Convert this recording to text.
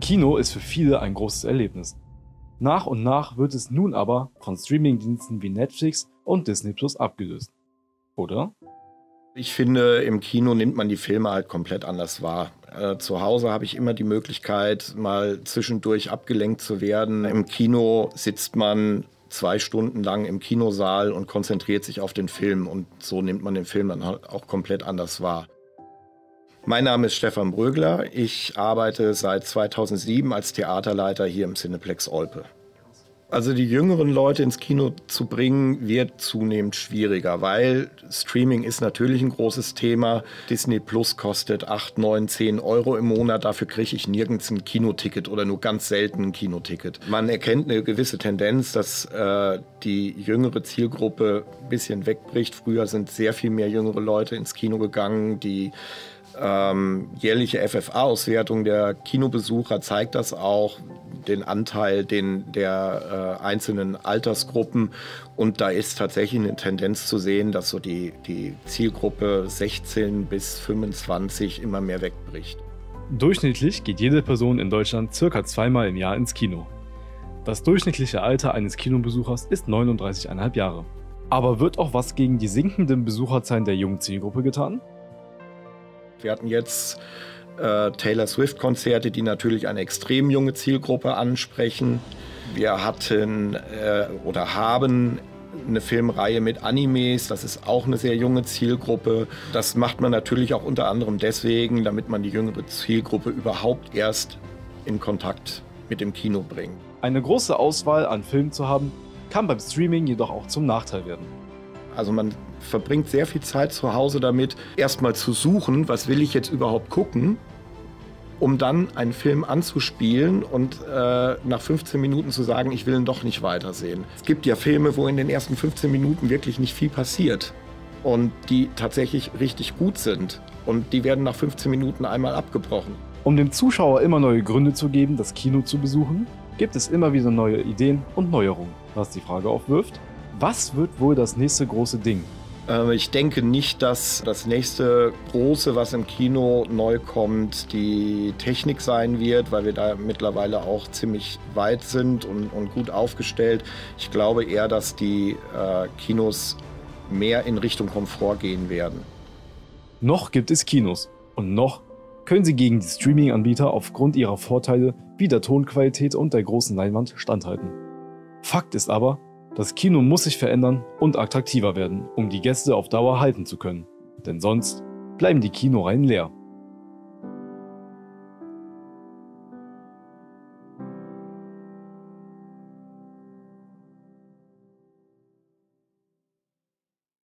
Kino ist für viele ein großes Erlebnis. Nach und nach wird es nun aber von Streamingdiensten wie Netflix und Disney Plus abgelöst. Oder? Ich finde, im Kino nimmt man die Filme halt komplett anders wahr. Äh, zu Hause habe ich immer die Möglichkeit, mal zwischendurch abgelenkt zu werden. Im Kino sitzt man zwei Stunden lang im Kinosaal und konzentriert sich auf den Film. Und so nimmt man den Film dann halt auch komplett anders wahr. Mein Name ist Stefan Brögler. Ich arbeite seit 2007 als Theaterleiter hier im Cineplex Olpe. Also die jüngeren Leute ins Kino zu bringen, wird zunehmend schwieriger, weil Streaming ist natürlich ein großes Thema. Disney Plus kostet 8, 9, 10 Euro im Monat. Dafür kriege ich nirgends ein Kinoticket oder nur ganz selten ein Kinoticket. Man erkennt eine gewisse Tendenz, dass äh, die jüngere Zielgruppe ein bisschen wegbricht. Früher sind sehr viel mehr jüngere Leute ins Kino gegangen, die ähm, jährliche FFA-Auswertung der Kinobesucher zeigt das auch, den Anteil den, der äh, einzelnen Altersgruppen. Und da ist tatsächlich eine Tendenz zu sehen, dass so die, die Zielgruppe 16 bis 25 immer mehr wegbricht. Durchschnittlich geht jede Person in Deutschland circa zweimal im Jahr ins Kino. Das durchschnittliche Alter eines Kinobesuchers ist 39,5 Jahre. Aber wird auch was gegen die sinkenden Besucherzahlen der jungen Zielgruppe getan? Wir hatten jetzt äh, Taylor Swift-Konzerte, die natürlich eine extrem junge Zielgruppe ansprechen. Wir hatten äh, oder haben eine Filmreihe mit Animes, das ist auch eine sehr junge Zielgruppe. Das macht man natürlich auch unter anderem deswegen, damit man die jüngere Zielgruppe überhaupt erst in Kontakt mit dem Kino bringt. Eine große Auswahl an Filmen zu haben, kann beim Streaming jedoch auch zum Nachteil werden. Also man verbringt sehr viel Zeit zu Hause damit, erstmal zu suchen, was will ich jetzt überhaupt gucken, um dann einen Film anzuspielen und äh, nach 15 Minuten zu sagen, ich will ihn doch nicht weitersehen. Es gibt ja Filme, wo in den ersten 15 Minuten wirklich nicht viel passiert und die tatsächlich richtig gut sind und die werden nach 15 Minuten einmal abgebrochen. Um dem Zuschauer immer neue Gründe zu geben, das Kino zu besuchen, gibt es immer wieder neue Ideen und Neuerungen, was die Frage aufwirft, was wird wohl das nächste große Ding? Ähm, ich denke nicht, dass das nächste große, was im Kino neu kommt, die Technik sein wird, weil wir da mittlerweile auch ziemlich weit sind und, und gut aufgestellt. Ich glaube eher, dass die äh, Kinos mehr in Richtung Komfort gehen werden. Noch gibt es Kinos und noch können sie gegen die Streaming-Anbieter aufgrund ihrer Vorteile wie der Tonqualität und der großen Leinwand standhalten. Fakt ist aber, das Kino muss sich verändern und attraktiver werden, um die Gäste auf Dauer halten zu können. Denn sonst bleiben die Kinoreihen leer.